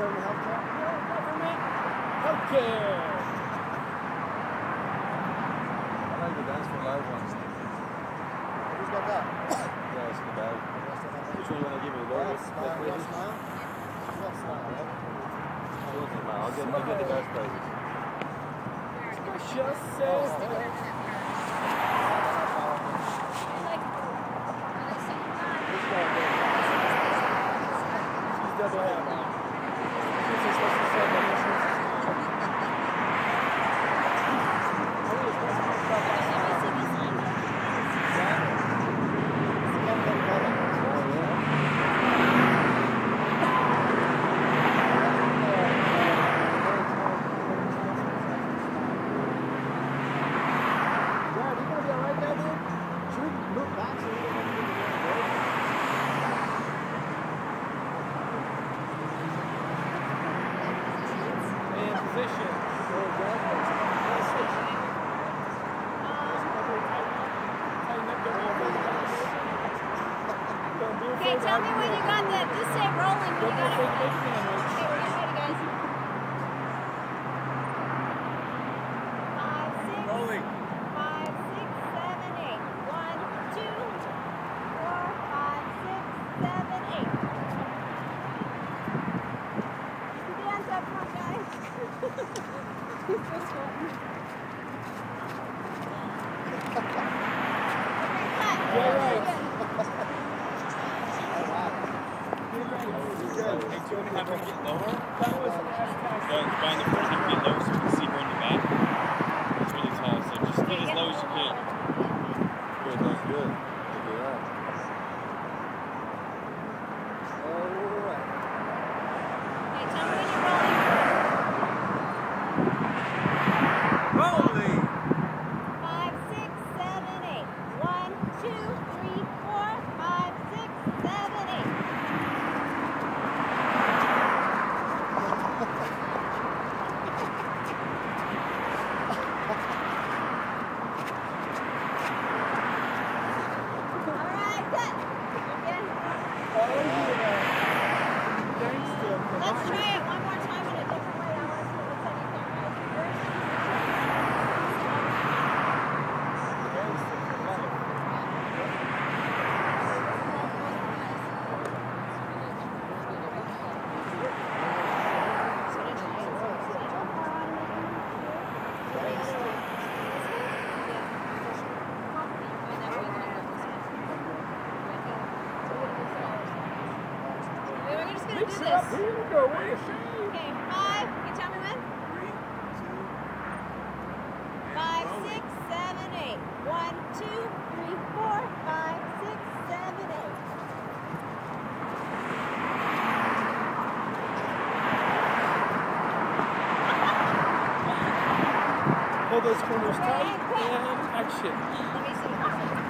government health care? No government healthcare. I like the dance for live ones. Who's got that? Yeah, it's in the bag. Which one you want to give me? The Yeah, logo? smile. You got smile? You got smile, right? I'll get, I'll get the best prizes. Just says. She's double happy. Okay, tell me when you got the, just say rolling when you got it. Okay, we're getting ready, guys. Five, six, Rolling. five, six, seven, eight. One, two, four, five, six, seven, eight. Keep up front, guys. This one. Okay, Hey, do you to get lower? That was the front and get low so you can see her in the back. It's really tall, so just get as low as you can. Good, that's good. Look at that. Alright. Okay, tell me when you're rolling. Rolling. Five, six, seven, eight. One, two, three, four, five, six, seven, eight. All right, good. Again. Let's try it one more time in a different way. I want to see what's on your camera. First, We're just gonna do this. Okay, five. Can you tell me when? Five, six, seven, eight. One, two, three, four, five, six, seven, eight. Pull those corners tight and action. Let me see.